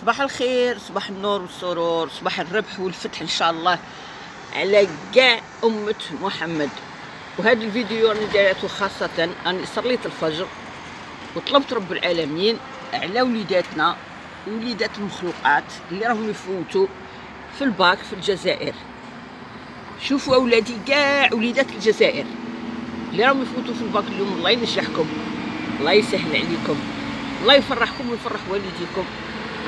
صباح الخير صباح النور والسرور صباح الربح والفتح إن شاء الله على كاع أمة محمد. وهذا الفيديو راني دايرته خاصة أني صليت الفجر وطلبت رب العالمين على وليداتنا وليدات المخلوقات اللي راهم يفوتوا في الباك في الجزائر. شوفوا أولادي كاع وليدات الجزائر اللي راهم يفوتوا في الباك اليوم. الله ينجحكم الله يسهل عليكم الله يفرحكم ويفرح والديكم.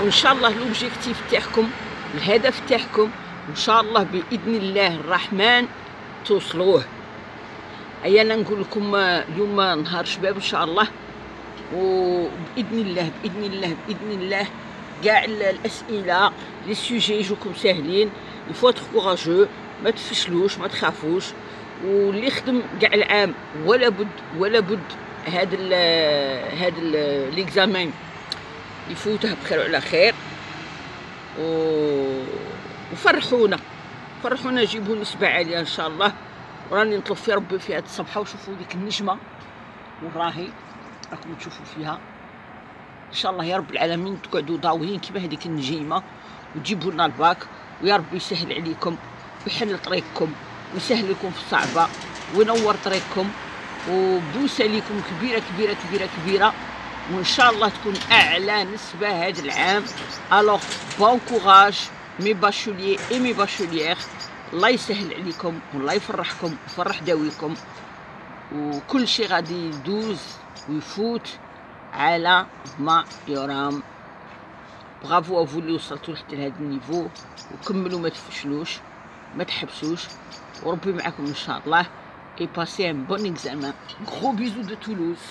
وإن شاء الله l'objectif تاعكم الهدف تاعكم ان شاء الله بإذن الله الرحمن توصلوه. اي أنا نقول لكم اليوم نهار شباب إن شاء الله وبإذن الله بإذن الله بإذن الله كاع الأسئلة les sujets يجوكم ساهلين يفوت courage و ما تفشلوش ما تخافوش واللي يخدم كاع العام ولا بد ولا بد هاد ال هاد l'examen يفوته بخير وعلى خير. و... وفرحونا فرحونا جيبوا نسبة عالية إن شاء الله. وراني نطلب في ربي في هاد الصبحة وشوفوا ديك النجمة. وراهي راكم تشوفوا فيها. إن شاء الله يا رب العالمين تقعدوا ضاويين كيما هذيك النجيمة. وتجيبوا لنا الباك. ويا ربي يسهل عليكم ويحل طريقكم ويسهل لكم في الصعبة وينور طريقكم. وبوسة لكم كبيرة كبيرة كبيرة كبيرة. وإن شاء الله تكون أعلى نسبة هذا العام. Alors bon courage mes bacheliers et mes bachelières. الله يسهل عليكم والله يفرحكم ويفرح والديكم. وكل شيء غادي يدوز ويفوت على ما يرام برافو افو اللي وصلتوا لحتى لهذا النيفو. وكملوا ما تفشلوش ما تحبسوش. وربي معكم إن شاء الله. Et passez un bon examen. Gros bisous de Toulouse.